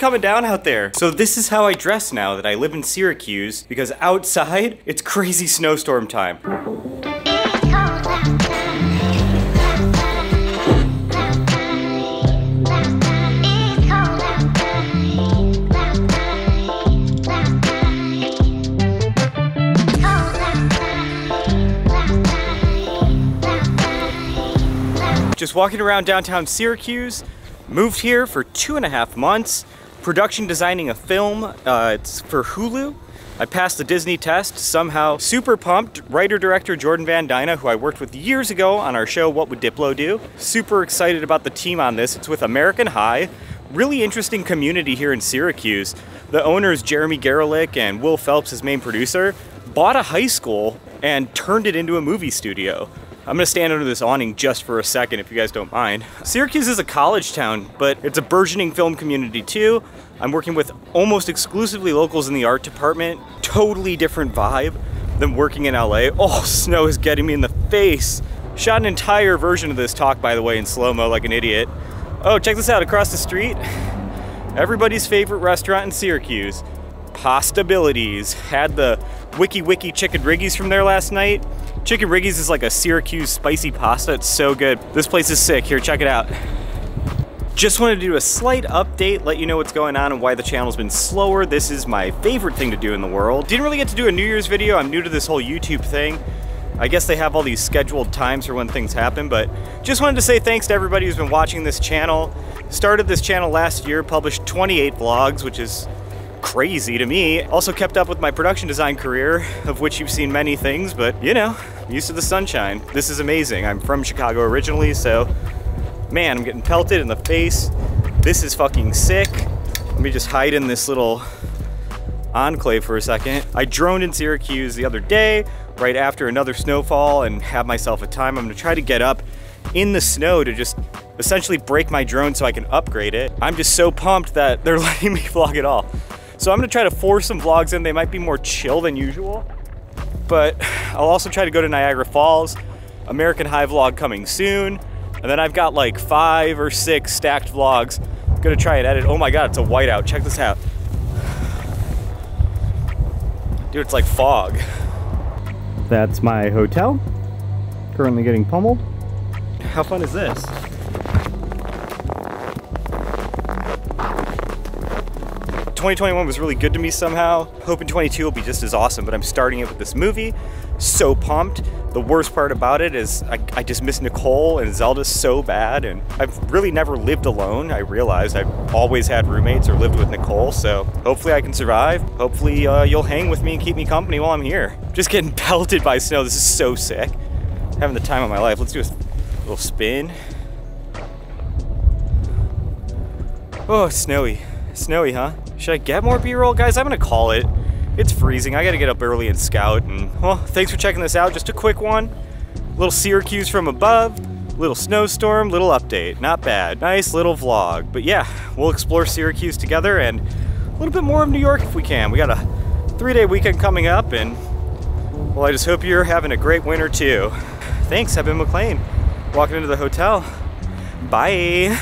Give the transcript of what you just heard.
coming down out there. So this is how I dress now that I live in Syracuse because outside it's crazy snowstorm time. Just walking around downtown Syracuse, moved here for two and a half months, production designing a film, uh, it's for Hulu. I passed the Disney test, somehow super pumped. Writer-director Jordan VanDina, who I worked with years ago on our show What Would Diplo Do. Super excited about the team on this. It's with American High. Really interesting community here in Syracuse. The owners, Jeremy Garelick and Will Phelps, his main producer, bought a high school and turned it into a movie studio. I'm gonna stand under this awning just for a second if you guys don't mind. Syracuse is a college town, but it's a burgeoning film community too. I'm working with almost exclusively locals in the art department. Totally different vibe than working in LA. Oh, snow is getting me in the face. Shot an entire version of this talk, by the way, in slow-mo like an idiot. Oh, check this out, across the street, everybody's favorite restaurant in Syracuse, Pastabilities. Had the Wiki Wiki Chicken Riggies from there last night. Chicken Riggies is like a Syracuse spicy pasta. It's so good. This place is sick. Here, check it out. Just wanted to do a slight update, let you know what's going on and why the channel's been slower. This is my favorite thing to do in the world. Didn't really get to do a New Year's video. I'm new to this whole YouTube thing. I guess they have all these scheduled times for when things happen, but just wanted to say thanks to everybody who's been watching this channel. Started this channel last year, published 28 vlogs, which is crazy to me. Also kept up with my production design career, of which you've seen many things, but you know, used to the sunshine. This is amazing. I'm from Chicago originally, so man, I'm getting pelted in the face. This is fucking sick. Let me just hide in this little enclave for a second. I droned in Syracuse the other day, right after another snowfall, and have myself a time. I'm gonna try to get up in the snow to just essentially break my drone so I can upgrade it. I'm just so pumped that they're letting me vlog it all. So I'm gonna try to force some vlogs in. They might be more chill than usual, but I'll also try to go to Niagara Falls, American High vlog coming soon. And then I've got like five or six stacked vlogs. I'm gonna try and edit. Oh my God, it's a whiteout. Check this out. Dude, it's like fog. That's my hotel. Currently getting pummeled. How fun is this? 2021 was really good to me somehow. Hoping 22 will be just as awesome, but I'm starting it with this movie. So pumped. The worst part about it is I, I just miss Nicole and Zelda so bad, and I've really never lived alone. I realized I've always had roommates or lived with Nicole, so hopefully I can survive. Hopefully uh, you'll hang with me and keep me company while I'm here. Just getting pelted by snow. This is so sick. Having the time of my life. Let's do a little spin. Oh, snowy. Snowy, huh? Should I get more B-roll? Guys, I'm gonna call it. It's freezing. I gotta get up early and scout. And, well, thanks for checking this out. Just a quick one. Little Syracuse from above. Little snowstorm, little update. Not bad. Nice little vlog. But yeah, we'll explore Syracuse together and a little bit more of New York if we can. We got a three-day weekend coming up and, well, I just hope you're having a great winter too. Thanks, I've been McClain. Walking into the hotel. Bye.